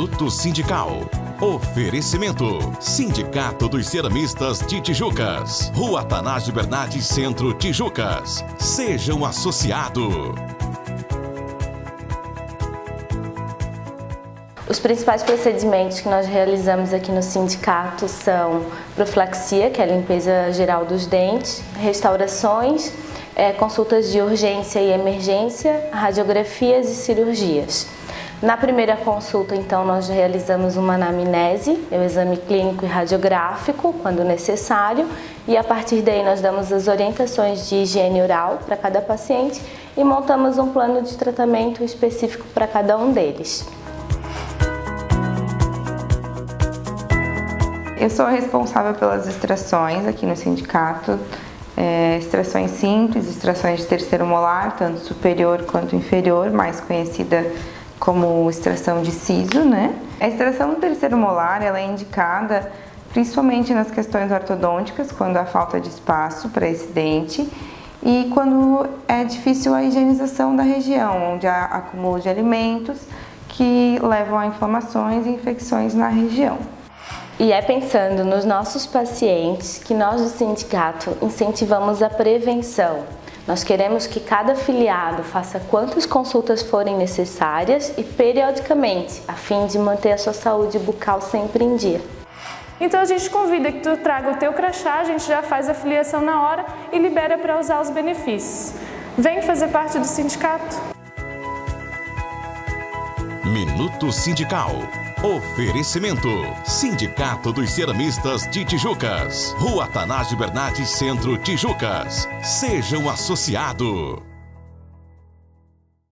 Minuto Sindical. Oferecimento: Sindicato dos Ceramistas de Tijucas. Rua Atanásio Bernardes Centro, Tijucas. Seja um associado. Os principais procedimentos que nós realizamos aqui no sindicato são profilaxia, que é a limpeza geral dos dentes, restaurações, é, consultas de urgência e emergência, radiografias e cirurgias. Na primeira consulta, então, nós realizamos uma anamnese, é o exame clínico e radiográfico, quando necessário, e a partir daí nós damos as orientações de higiene oral para cada paciente e montamos um plano de tratamento específico para cada um deles. Eu sou responsável pelas extrações aqui no sindicato, é, extrações simples, extrações de terceiro molar, tanto superior quanto inferior, mais conhecida como extração de siso, né? A extração do terceiro molar ela é indicada principalmente nas questões ortodônticas, quando há falta de espaço para esse dente e quando é difícil a higienização da região, onde há acúmulo de alimentos que levam a inflamações e infecções na região. E é pensando nos nossos pacientes que nós do sindicato incentivamos a prevenção, nós queremos que cada afiliado faça quantas consultas forem necessárias e periodicamente, a fim de manter a sua saúde bucal sempre em dia. Então a gente convida que tu traga o teu crachá, a gente já faz a filiação na hora e libera para usar os benefícios. Vem fazer parte do sindicato. Minuto Sindical. Oferecimento: Sindicato dos Ceramistas de Tijucas. Rua Atanásio Bernardes Centro, Tijucas. Seja um associado.